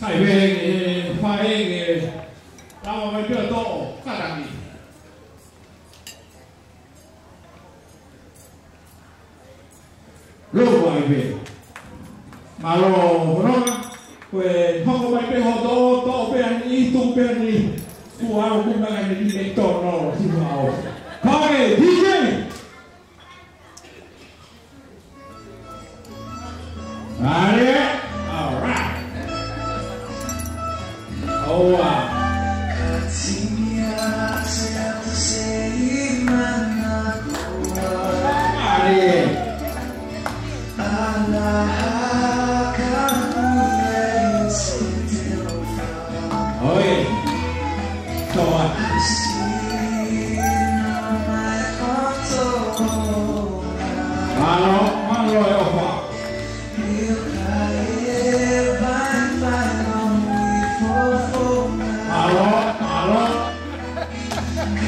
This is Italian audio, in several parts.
海边的花园。然后咪比较多加特嘅。路外边，马路可能会香港咪比好多多边呢东边呢，富豪咁样嘅呢啲多咯，先好。系 DJ。Vale. All right. Oh, wow.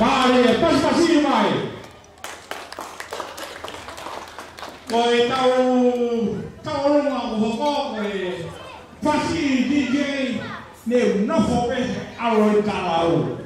Pāre, pasipasi ni mai. Ko e tau, tau runga o hoko, e pasi DJ, ne unofo pe aloi kala